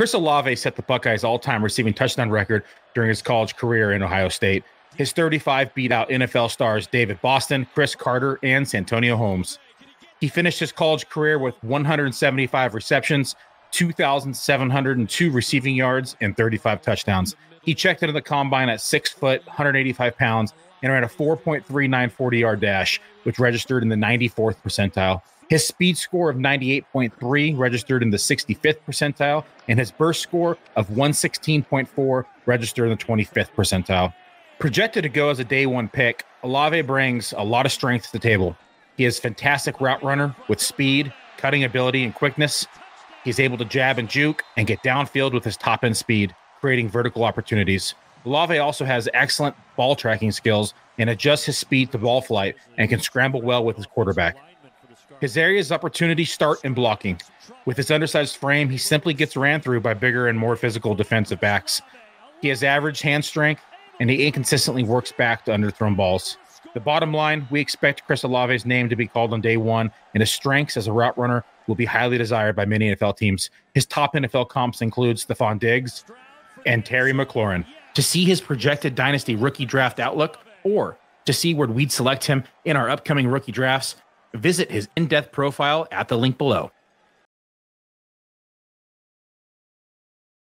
Chris Olave set the Buckeyes all-time receiving touchdown record during his college career in Ohio State. His 35 beat out NFL stars David Boston, Cris Carter, and Santonio Holmes. He finished his college career with 175 receptions, 2,702 receiving yards, and 35 touchdowns. He checked into the combine at six foot, 185 pounds, and ran a 4.39 40 yard dash, which registered in the 94th percentile. His speed score of 98.3 registered in the 65th percentile, and his burst score of 116.4 registered in the 25th percentile. Projected to go as a day one pick, Olave brings a lot of strength to the table. He is fantastic route runner with speed, cutting ability, and quickness. He's able to jab and juke and get downfield with his top end speed, creating vertical opportunities. Olave also has excellent ball tracking skills and adjusts his speed to ball flight and can scramble well with his quarterback. His areas opportunity start in blocking. With his undersized frame, he simply gets ran through by bigger and more physical defensive backs. He has average hand strength and he inconsistently works back to underthrown balls. The bottom line, we expect Chris Olave's name to be called on day one, and his strengths as a route runner will be highly desired by many NFL teams. His top NFL comps include Stefon Diggs and Terry McLaurin. To see his projected dynasty rookie draft outlook, or to see where we'd select him in our upcoming rookie drafts, visit his in-depth profile at the link below.